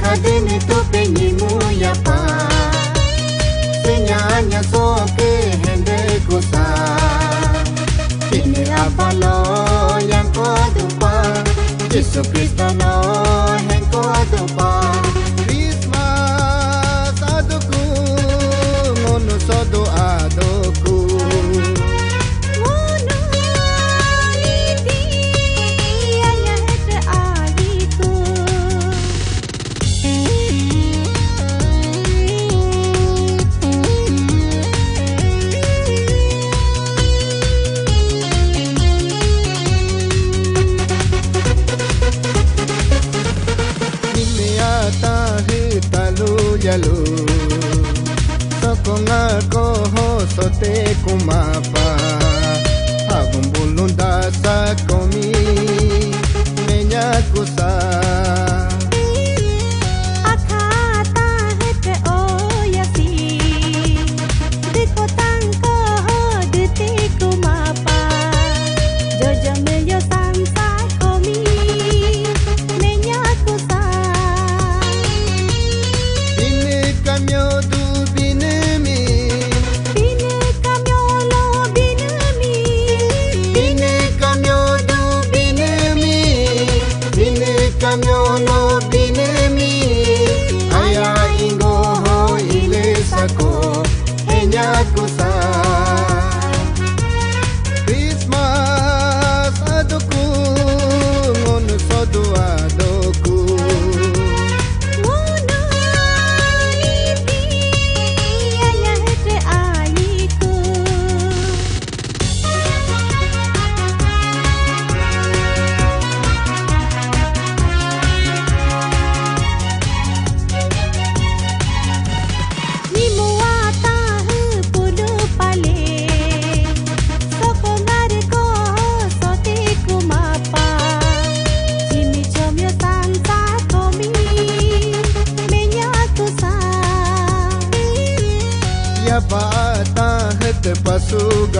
kadene to pe ni mu ya pa senya nya so ke hende ko sa tine apalo yang ko du Jesu Kristo no.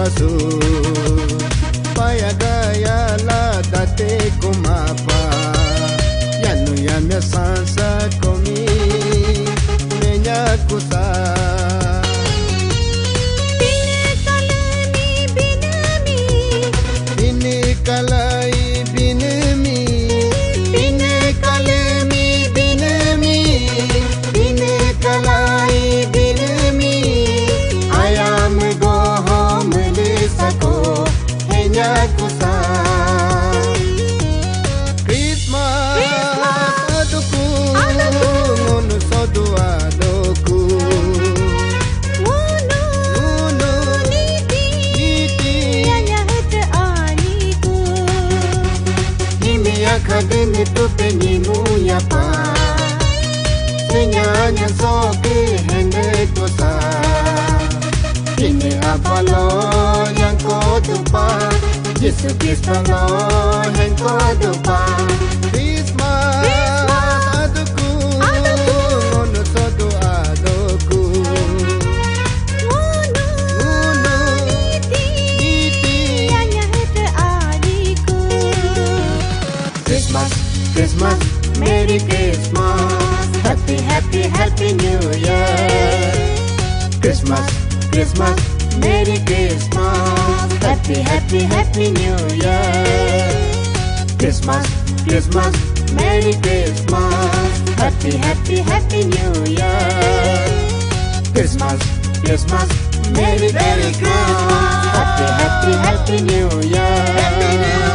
Pasu gasu Paya gaya la date kumapa Yanu ya me sansa komi Menya nyansoki hende kosa Kini apalo yang kodupa Yesu Kristo no hen kodupa happy, New Year. Christmas, Christmas, Merry Christmas. Happy, happy, happy New Year. Christmas, Christmas, Merry Christmas. Happy, happy, happy New Year. Christmas, Christmas, Merry Merry Christmas. Happy, happy, happy New Year. happy New Year